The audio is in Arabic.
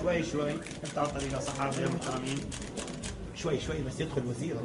شوي شوي انت على الطريقة صح يا محترمين. شوي شوي بس يدخل وزير.